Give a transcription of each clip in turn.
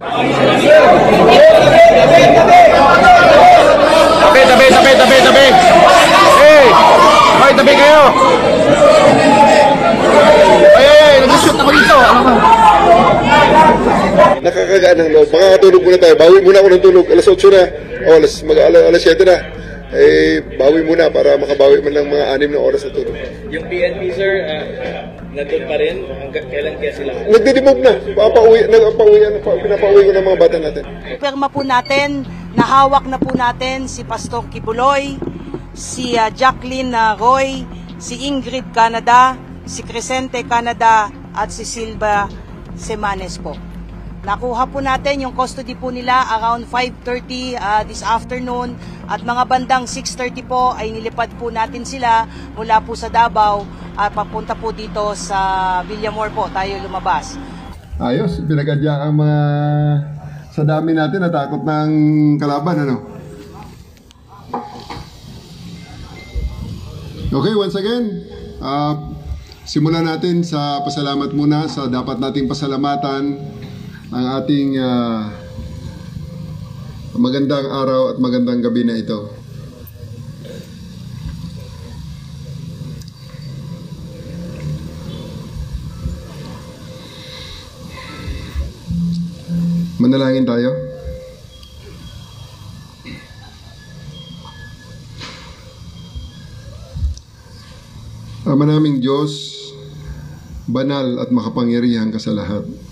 Tabi, tabi, tabi, tabi, tabi. Hey! Hoy, tabi kayo! Ay, ay, ay, nag-shoot ako dito. Ka? Nakakagaan ng loob. Makakatulog muna tayo. Bawi muna ako ng tulog. Alas 8 na. O, alas, mag, alas 7 na. Eh, bawi muna para makabawi man ng mga anim na oras na tulog. Yung PNP, sir, uh, nandun pa rin? Hanggang kailan kaya sila? Nagdidimog na. Papauwi, nagpauwi, ano, pa- pinapauwi ko ng mga bata natin. Pirma po natin, nahawak na po natin si Pastor Kibuloy, si ah, Jacqueline ah, Roy, si Ingrid Canada, si Crescente Canada, at si Silva Semanes po. Nakuha po natin yung custody po nila around 5.30 ah, this afternoon at mga bandang 6.30 po ay nilipad po natin sila mula po sa Davao at papunta po dito sa Villamor po tayo lumabas. Ayos, pinagadya ang mga sa dami natin natakot ng kalaban, ano? Okay, once again, uh, simulan natin sa pasalamat muna sa dapat nating pasalamatan ang ating ah, magandang araw at magandang gabi na ito. Manalangin tayo. Ama naming Diyos, banal at makapangyarihan ka sa lahat.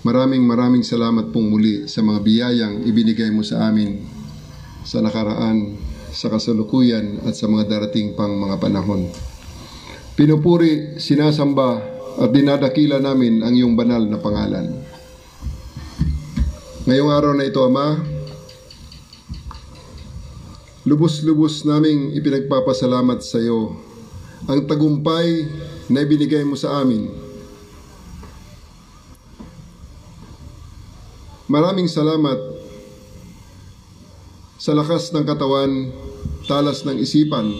Maraming maraming salamat pong muli sa mga biyayang ibinigay mo sa amin sa nakaraan, sa kasalukuyan at sa mga darating pang mga panahon. Pinupuri, sinasamba at dinadakila namin ang iyong banal na pangalan. Ngayong araw na ito, Ama, lubos-lubos naming ipinagpapasalamat sa iyo ang tagumpay na ibinigay mo sa amin. Maraming salamat sa lakas ng katawan, talas ng isipan,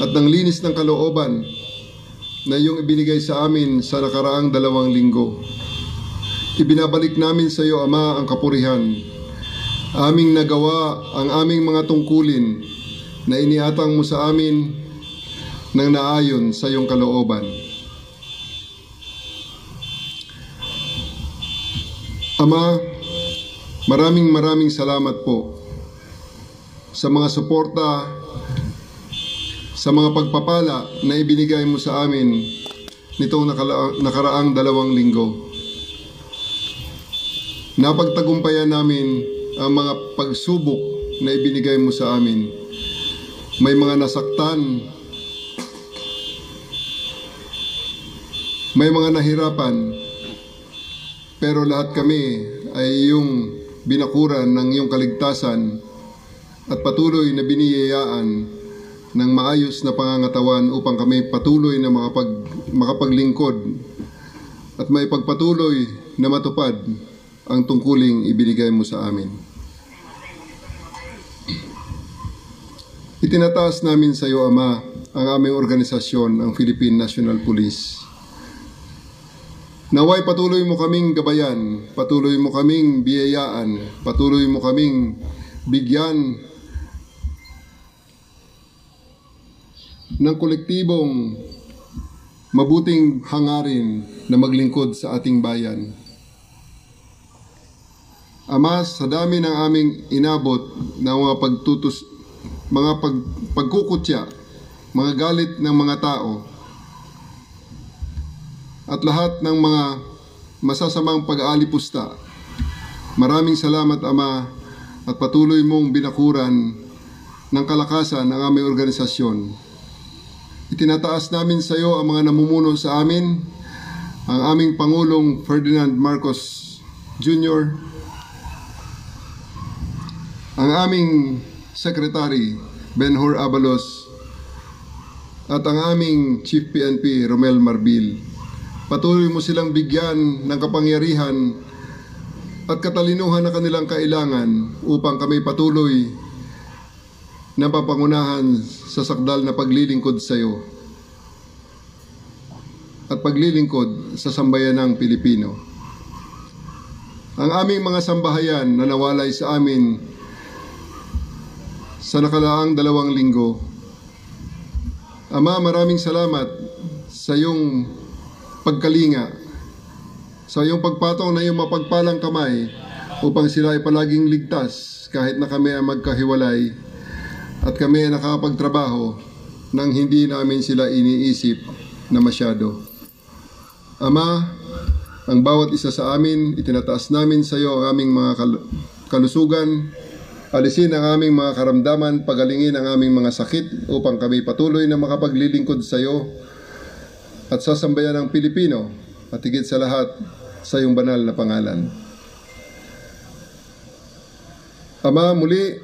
at ng linis ng kalooban na iyong ibinigay sa amin sa nakaraang dalawang linggo. Ibinabalik namin sa iyo, Ama, ang kapurihan. Aming nagawa ang aming mga tungkulin na iniatang mo sa amin ng naayon sa iyong kalooban. Ama, maraming maraming salamat po sa mga suporta, sa mga pagpapala na ibinigay mo sa amin nitong nakaraang dalawang linggo. Napagtagumpayan namin ang mga pagsubok na ibinigay mo sa amin. May mga nasaktan, may mga nahirapan, pero lahat kami ay iyong binakuran ng iyong kaligtasan at patuloy na biniyayaan ng maayos na pangangatawan upang kami patuloy na makapag, makapaglingkod at may pagpatuloy na matupad ang tungkuling ibinigay mo sa amin. Itinataas namin sa iyo, Ama, ang aming organisasyon, ang Philippine National Police. Naway patuloy mo kaming gabayan, patuloy mo kaming biyayaan, patuloy mo kaming bigyan ng kolektibong mabuting hangarin na maglingkod sa ating bayan. Ama, sa dami ng aming inabot na mga pagtutus, mga pag, pagkukutya, mga galit ng mga tao, at lahat ng mga masasamang pag-aalipusta. Maraming salamat, Ama, at patuloy mong binakuran ng kalakasan ng aming organisasyon. Itinataas namin sa iyo ang mga namumuno sa amin, ang aming Pangulong Ferdinand Marcos Jr., ang aming Secretary Benhur Abalos, at ang aming Chief PNP Romel Marbil. Patuloy mo silang bigyan ng kapangyarihan at katalinuhan na kanilang kailangan upang kami patuloy na papangunahan sa sakdal na paglilingkod sa iyo. at paglilingkod sa sambayanang Pilipino. Ang aming mga sambahayan na nawalay sa amin sa nakalaang dalawang linggo. Ama, maraming salamat sa iyong pagkalinga, sa iyong pagpatong na iyong mapagpalang kamay upang sila ay palaging ligtas kahit na kami ay magkahiwalay at kami ay nakapagtrabaho nang hindi namin sila iniisip na masyado. Ama, ang bawat isa sa amin, itinataas namin sa iyo ang aming mga kal- kalusugan, alisin ang aming mga karamdaman, pagalingin ang aming mga sakit upang kami patuloy na makapaglilingkod sa iyo at sasambayan ng Pilipino at higit sa lahat sa iyong banal na pangalan. Ama, muli,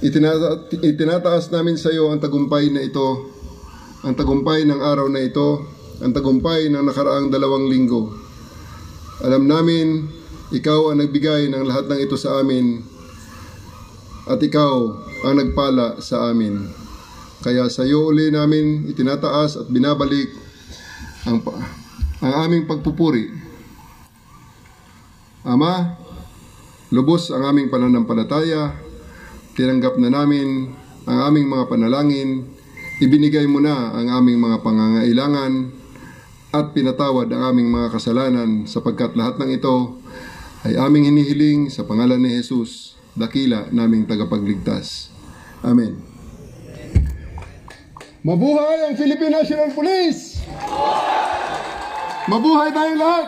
itinata- itinataas namin sa iyo ang tagumpay na ito, ang tagumpay ng araw na ito, ang tagumpay ng nakaraang dalawang linggo. Alam namin, ikaw ang nagbigay ng lahat ng ito sa amin at ikaw ang nagpala sa amin. Kaya sa iyo uli namin itinataas at binabalik ang, ang aming pagpupuri. Ama, lubos ang aming pananampalataya, tinanggap na namin ang aming mga panalangin, ibinigay mo na ang aming mga pangangailangan, at pinatawad ang aming mga kasalanan sapagkat lahat ng ito ay aming hinihiling sa pangalan ni Jesus, dakila naming tagapagligtas. Amen. Mabuhay ang Philippine National Police! Mabuhay tayong lahat!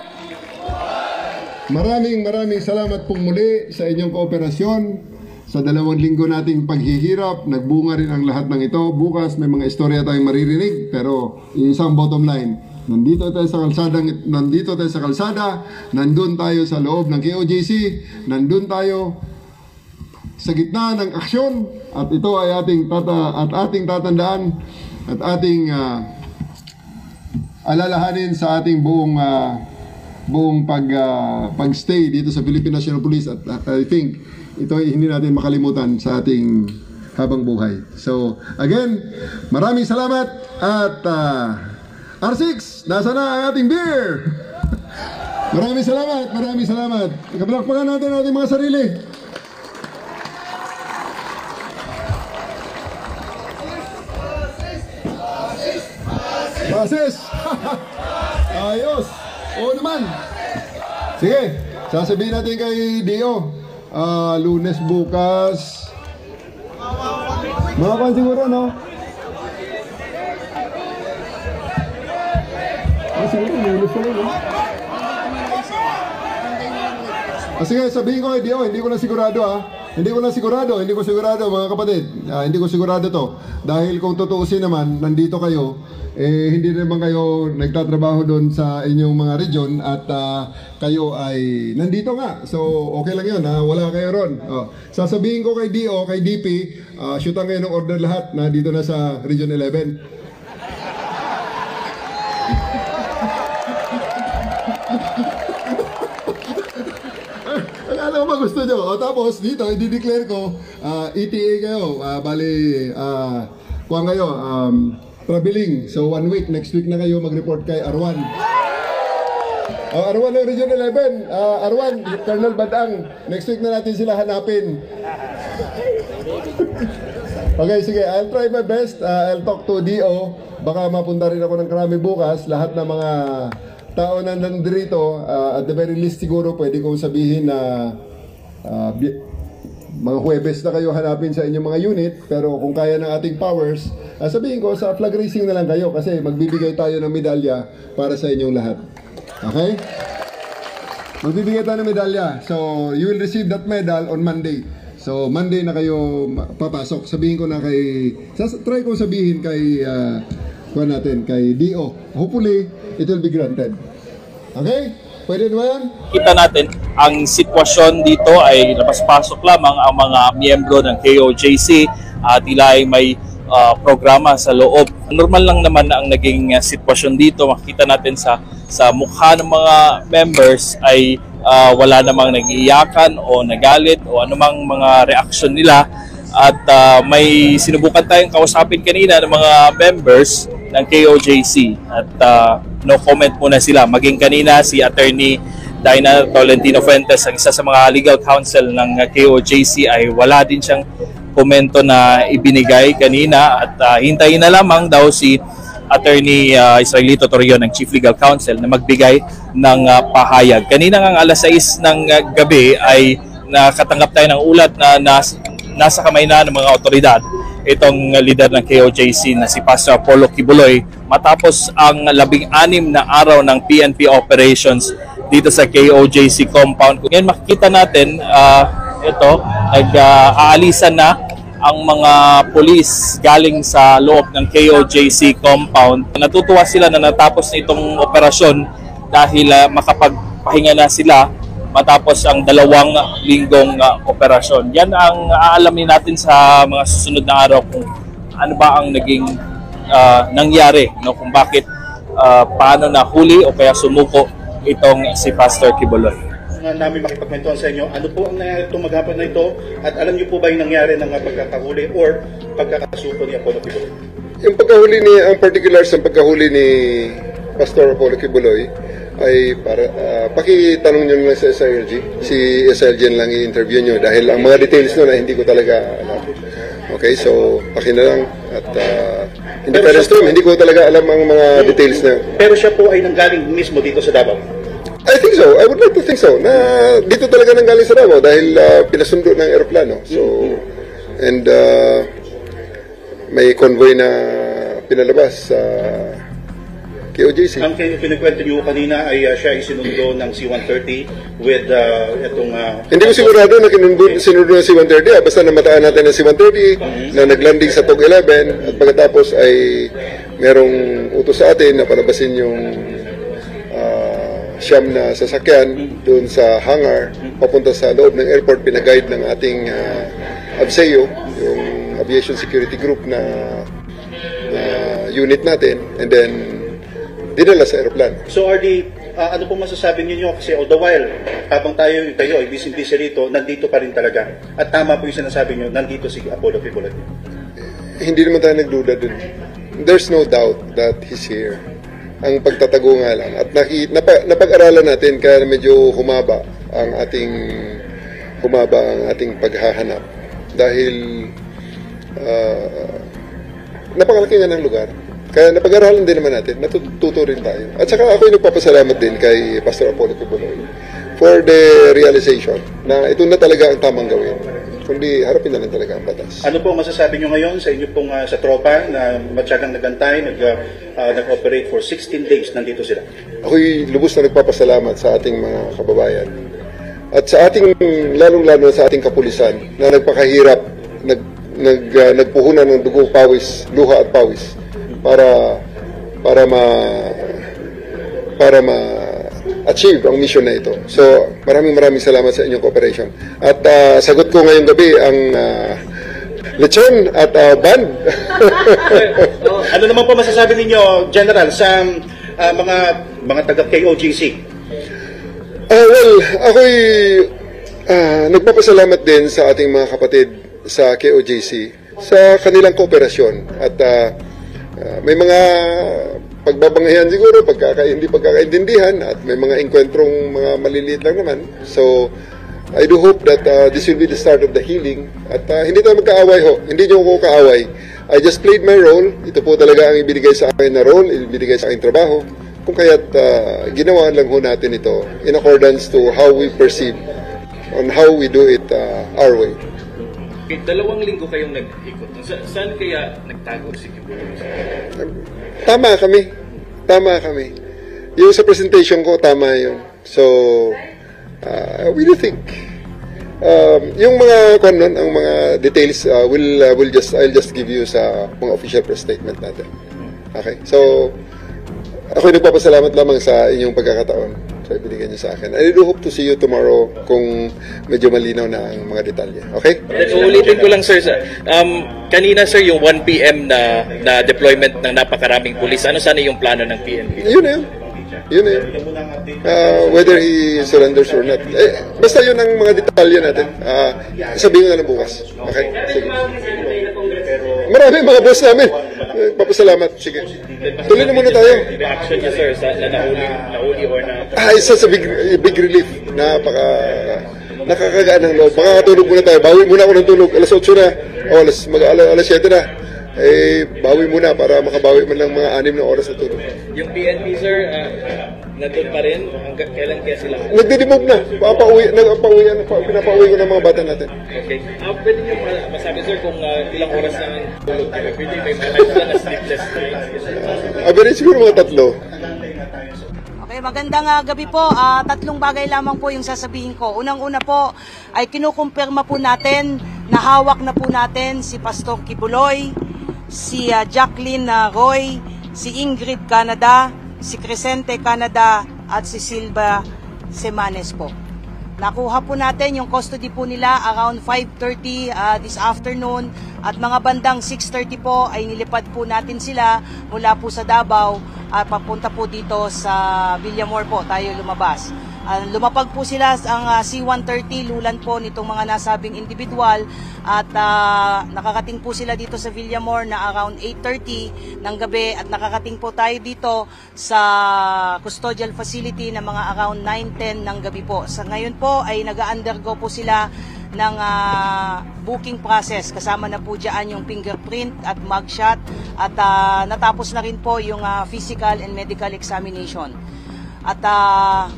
Maraming maraming salamat pong muli sa inyong kooperasyon. Sa dalawang linggo nating paghihirap, nagbunga rin ang lahat ng ito. Bukas may mga istorya tayong maririnig, pero isang bottom line, nandito tayo sa kalsada, nandito tayo sa kalsada, nandun tayo sa loob ng KOJC, nandun tayo sa gitna ng aksyon at ito ay ating tata at ating tatandaan at ating ah, alalahanin sa ating buong ah, buong pag ah, pagstay dito sa Philippine National Police at ah, I think ito ay hindi natin makalimutan sa ating habang buhay. So, again, maraming salamat at ah, R6, nasa na ang ating beer? maraming salamat, maraming salamat. Kapalakpakan natin ang ating mga sarili. Basis! Ayos! Oo naman! Sige, sasabihin natin kay Dio. Ah, lunes bukas. Mga pan siguro, no? Ah, siguro, lunes rin, no? Ah, sige, sabihin ko kay Dio, hindi ko na sigurado, ah. Hindi ko na sigurado, hindi ko sigurado mga kapatid. Ah, hindi ko sigurado to. Dahil kung tutuusin naman, nandito kayo, eh hindi naman kayo nagtatrabaho doon sa inyong mga region at ah, kayo ay nandito nga. So, okay lang yun, ha? wala kayo ron. Oh. Sasabihin ko kay DO, kay DP, uh, shootan ngayon ng order lahat na dito na sa Region 11. Akala ko ba gusto nyo? O tapos dito, i-declare ko, ah, ETA kayo, ah, bali, uh, kuha kayo, um, traveling. So one week, next week na kayo mag-report kay Arwan. Oh, Arwan ng Region 11. Ah, Arwan, Colonel Badang. Next week na natin sila hanapin. okay, sige. I'll try my best. Ah, I'll talk to DO. Baka mapunta rin ako ng karami bukas. Lahat ng mga tao na nandito, ah, at the very least siguro pwede kong sabihin na bi- mga Huwebes na kayo hanapin sa inyong mga unit, pero kung kaya ng ating powers, ah, sabihin ko sa flag raising na lang kayo kasi magbibigay tayo ng medalya para sa inyong lahat. Okay? Magbibigay tayo ng medalya. So, you will receive that medal on Monday. So, Monday na kayo papasok. Sabihin ko na kay... Try ko sabihin kay... Uh, kuha natin, kay DO. Hopefully, it will be granted. Okay? Pwede ba yan? kita natin ang sitwasyon dito ay labas-pasok lamang ang mga miyembro ng KOJC at tila ay may ah, programa sa loob. Normal lang naman na ang naging ah, sitwasyon dito. Makita natin sa sa mukha ng mga members ay ah, wala namang nag-iiyakan o nagalit o anumang mga reaksyon nila at ah, may sinubukan tayong kausapin kanina ng mga members ng KOJC at ah, no comment muna sila. Maging kanina si Attorney Dina Tolentino Fuentes, ang isa sa mga legal counsel ng KOJC ay wala din siyang komento na ibinigay kanina at ah, hintayin na lamang daw si Attorney uh, Israelito Torreon ng Chief Legal Counsel na magbigay ng ah, pahayag. Kanina nga alas 6 ng ah, gabi ay nakatanggap tayo ng ulat na nas, nasa kamay na ng mga otoridad itong leader ng KOJC na si Pastor Apollo Kibuloy matapos ang labing-anim na araw ng PNP operations dito sa KOJC compound. Ngayon makikita natin ah, ito, nag-aalisan na ang mga pulis galing sa loob ng KOJC compound. Natutuwa sila na natapos na itong operasyon dahil ah, makapagpahinga na sila matapos ang dalawang linggong ah, operasyon. Yan ang aalamin natin sa mga susunod na araw kung ano ba ang naging ah, nangyari, no? kung bakit ah, paano nahuli o kaya sumuko itong si Pastor Kiboloy. nga namin makipagkwentuhan sa inyo, ano po ang nangyari itong maghapon na ito at alam niyo po ba yung nangyari ng uh, pagkakahuli or pagkakasuko ni Apollo Kibuloy? Yung pagkahuli ni, ang particulars ng pagkahuli ni Pastor Apollo Kibuloy ay para, ah, pakitanong nyo lang sa SILG. Si SILG lang i-interview nyo dahil ang mga details nun ay hindi ko talaga alam. Okay, so paki na lang at uh, hindi Pero pa siya- hindi ko talaga alam ang mga details na Pero siya po ay nanggaling mismo dito sa Davao. I think so. I would like to think so. Na dito talaga nang galing sa Davao dahil uh, pinasundo ng eroplano. So, and uh, may convoy na pinalabas sa KOJC. Ang kinikwento niyo kanina ay uh, siya ay sinundo ng C-130 with uh, itong... uh, Hindi ko sigurado na kinundod, sinunod ng C-130. Ah. Basta namataan natin ng C-130 na naglanding sa TOG 11 at pagkatapos ay merong utos sa atin na palabasin yung ah, siyam na sasakyan doon sa hangar papunta sa loob ng airport. Pinaguide ng ating uh, ABSEO, yung Aviation Security Group na na unit natin and then dinala sa aeroplano. So RD, uh, ano po masasabi niyo kasi all the while, habang tayo kayo ay busy-busy rito, nandito pa rin talaga. At tama po yung sinasabi niyo, nandito si Apollo Kibuloy. hindi naman tayo nagduda dun. There's no doubt that he's here. Ang pagtatago nga lang. At naki, napa, napag-aralan natin kaya medyo humaba ang ating humaba ang ating paghahanap. Dahil ah, napakalaki nga ng lugar. Kaya napag-aralan din naman natin, natututo rin tayo. At saka ako'y nagpapasalamat din kay Pastor Apollo Kibuloy for the realization na ito na talaga ang tamang gawin. Kundi harapin na lang talaga ang batas. Ano po masasabi niyo ngayon sa inyo pong uh, sa tropa na matyagang nagantay, nag, uh, uh, nag-operate for 16 days, nandito sila? ako'y lubos na nagpapasalamat sa ating mga kababayan. At sa ating, lalong-lalo sa ating kapulisan na nagpakahirap, nag, nag, ah, nagpuhunan ng dugo, pawis, luha at pawis para para ma para ma achieve ang mission na ito. So, maraming maraming salamat sa inyong cooperation. At ah, sagot ko ngayong gabi ang ah, lechon at ah, band. ano naman po masasabi ninyo, General, sa uh, mga mga taga KOGC? Ah, well, ako'y ah, nagpapasalamat din sa ating mga kapatid sa KOJC sa kanilang kooperasyon at ah, ah, may mga pagbabangayan siguro, pagkaka, hindi pagkakaintindihan at may mga engkwentrong mga maliliit lang naman. So, I do hope that ah, this will be the start of the healing at ah, hindi tayo magkaaway ho. Hindi niyo ako kaaway. I just played my role. Ito po talaga ang ibinigay sa akin na role, ibinigay sa aking trabaho. Kung kaya't ah, ginawa lang ho natin ito in accordance to how we perceive on how we do it ah, our way. Okay, dalawang linggo kayong nag-ikot. Sa- saan kaya nagtago si Kibuloy? Tama kami. Tama kami. Yung sa presentation ko, tama yun. So, uh, we do think. Um, yung mga nun, ang mga details uh, will uh, will just I'll just give you sa mga official press statement natin. Okay. So ako nagpapasalamat lamang sa inyong pagkakataon sa ibinigay niyo sa akin. I do hope to see you tomorrow kung medyo malinaw na ang mga detalye. Okay? Uulitin ko lang sir, um, kanina sir yung 1 PM na na deployment ng napakaraming pulis. Ano sana yung plano ng PNP? Yun na yun. Yun eh. Yun. Uh, whether he surrenders or not. Eh, basta yun ang mga detalye natin. Uh, sabihin ko na lang bukas. Okay? Sige. Marami mga boss namin. Eh, Papasalamat. Sige. Tuloy na muna tayo. Reaction niya sir sa na nahuli, nahuli or na Ah, isa sa big, big relief. Napaka nakakagaan ng loob. Makakatulog muna tayo. Bawi muna ako ng tulog. Alas 8 na. O, alas, mag, alas, alas 7 na. Eh, bawi muna para makabawi man ng mga anim na oras na tulog. yung PNP sir, uh, nandun pa rin? Hanggang kailan kaya sila? Nagdi-demove na. Papauwi, nagpauwi, pa- pinapauwi ko ng mga bata natin. Okay. Uh, pwede niyo ma- masabi sir kung uh, ilang oras lang ang tulog niyo? Pwede may mga na sleepless nights. Average siguro mga tatlo. Okay, magandang ah, gabi po. Ah, tatlong bagay lamang po yung sasabihin ko. Unang-una po ay kinukumpirma po natin na hawak na po natin si Pastor Kibuloy, si ah, Jacqueline ah, Roy, si Ingrid Canada, si Crescente Canada at si Silva Semanes po. Nakuha po natin yung custody po nila around 5.30 ah, this afternoon at mga bandang 6.30 po ay nilipad po natin sila mula po sa Davao at papunta po dito sa Villamor po tayo lumabas. Ah, lumapag po sila ang ah, C-130 lulan po nitong mga nasabing individual at ah, nakakating po sila dito sa Villamor na around 8.30 ng gabi at nakakating po tayo dito sa custodial facility na mga around 9.10 ng gabi po. Sa ngayon po ay nag-undergo po sila ng ah, booking process. Kasama na po dyan yung fingerprint at mugshot at ah, natapos na rin po yung ah, physical and medical examination. At ah,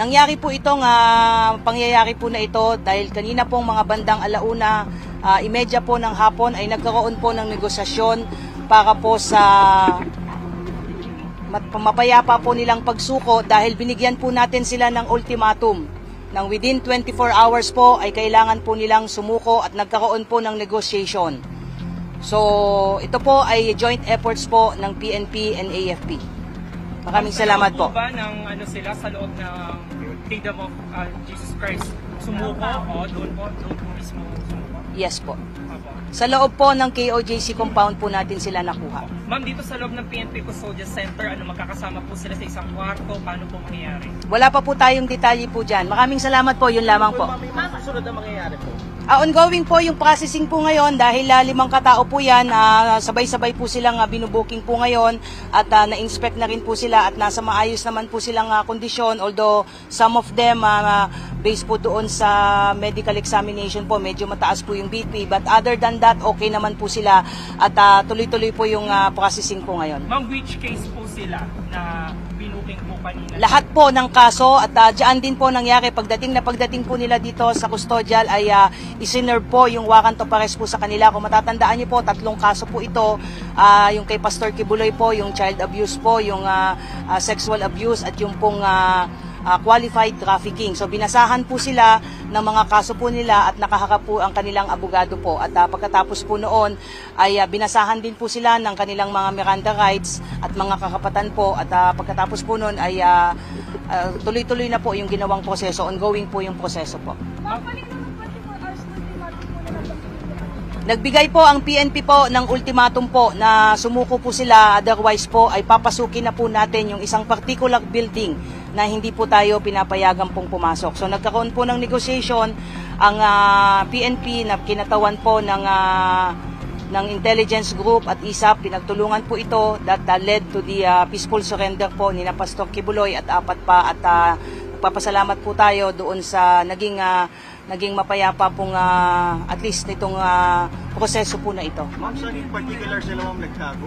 Nangyari po itong ah, pangyayari po na ito dahil kanina pong mga bandang alauna, uh, imedya po ng hapon ay nagkaroon po ng negosasyon para po sa mapayapa po nilang pagsuko dahil binigyan po natin sila ng ultimatum nang within 24 hours po ay kailangan po nilang sumuko at nagkaroon po ng negotiation. So, ito po ay joint efforts po ng PNP and AFP. Maraming salamat po. ba ng ano sila sa loob ng Kingdom of uh, Jesus Christ? Sumuko o doon po, doon po mismo sumuko? Yes po. Opo. Sa loob po ng KOJC compound po natin sila nakuha. Ma'am, dito sa loob ng PNP Custodial Center, ano magkakasama po sila sa isang kwarto? Paano po mangyayari? Wala pa po tayong detalye po dyan. Maraming salamat po, yun lamang po. Ma'am, susunod na mangyayari po. Ah, ongoing po yung processing po ngayon dahil ah, limang katao po yan. ah, sabay-sabay po silang uh, binubuking po ngayon at ah, na-inspect na rin po sila at nasa maayos naman po silang ah, kondisyon. Although some of them ah, based po doon sa medical examination po, medyo mataas po yung BP. But other than that, okay naman po sila at tuloy-tuloy po yung ah, processing po ngayon. Ma'am, which case po sila na binuking po kanina? Lahat po ng kaso at uh, diyan din po nangyari pagdating na pagdating po nila dito sa custodial ay uh, isinerve po yung warrant of arrest po sa kanila. Kung matatandaan niyo po, tatlong kaso po ito. Ah, yung kay Pastor Kibuloy po, yung child abuse po, yung ah, ah, sexual abuse at yung pong ah, ah, qualified trafficking. So binasahan po sila ng mga kaso po nila at nakaharap po ang kanilang abogado po. At ah, pagkatapos po noon ay ah, binasahan din po sila ng kanilang mga Miranda rights at mga kakapatan po. At ah, pagkatapos po noon ay ah, ah, tuloy-tuloy na po yung ginawang proseso. Ongoing po yung proseso po. Nagbigay po ang PNP po ng ultimatum po na sumuko po sila otherwise po ay papasukin na po natin yung isang particular building na hindi po tayo pinapayagan pong pumasok. So nagkaroon po ng negotiation ang ah, PNP na kinatawan po ng ah, ng intelligence group at ISAP pinagtulungan po ito that ah, led to the ah, peaceful surrender po ni na Pastor Kibuloy at apat pa at ah, nagpapasalamat po tayo doon sa naging ah, naging mapayapa pong ah, at least nitong ah, proseso po na ito. Ma'am, in particular sila ma'am nagtago?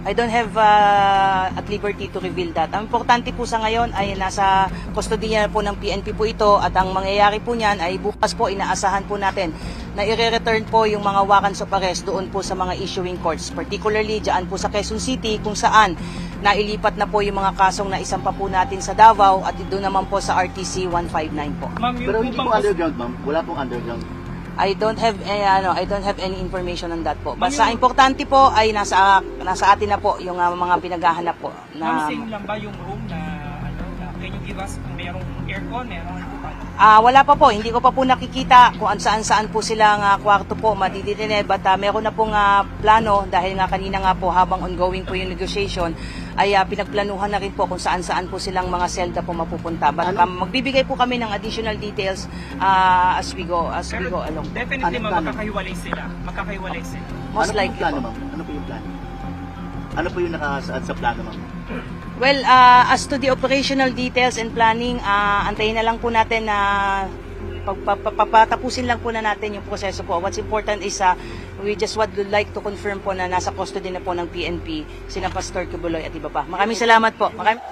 I don't have uh, at liberty to reveal that. Ang importante po sa ngayon ay nasa kustodiya po ng PNP po ito at ang mangyayari po niyan ay bukas po inaasahan po natin na i-return po yung mga warrants of arrest doon po sa mga issuing courts. Particularly dyan po sa Quezon City kung saan nailipat na po yung mga kasong na isang pa po natin sa Davao at doon naman po sa RTC 159 po. Ma'am, yung Pero hindi po underground, ma'am. Wala pong underground. I don't have eh, ano, I don't have any information on that po. Basta importante po ay nasa nasa atin na po yung ah, mga pinaghahanap po Ma'am, na same lang ba yung room na ano, na Can you give us kung merong aircon, merong po? Ah, wala pa po, hindi ko pa po nakikita kung saan-saan po silang ah, kwarto po madidinene but ah, meron na pong ah, plano dahil nga kanina nga po habang ongoing po yung negotiation ay ah, pinagplanuhan na rin po kung saan-saan po silang mga selda po mapupunta. But Ano? ah, magbibigay po kami ng additional details ah, as we go as we go along. Definitely, Ano magkakahiwalay sila. Magkakahiwalay sila. Most ano po likely yung plano, po. Ano po yung plano? Ano po yung nakasaad sa plano, ma'am? Well, uh, as to the operational details and planning, uh, antayin na lang po natin na pagpapatapusin lang po na natin yung proseso po. What's important is uh, we just would like to confirm po na nasa custody na po ng PNP sina Pastor Kibuloy at iba pa. Maraming salamat po. Maraming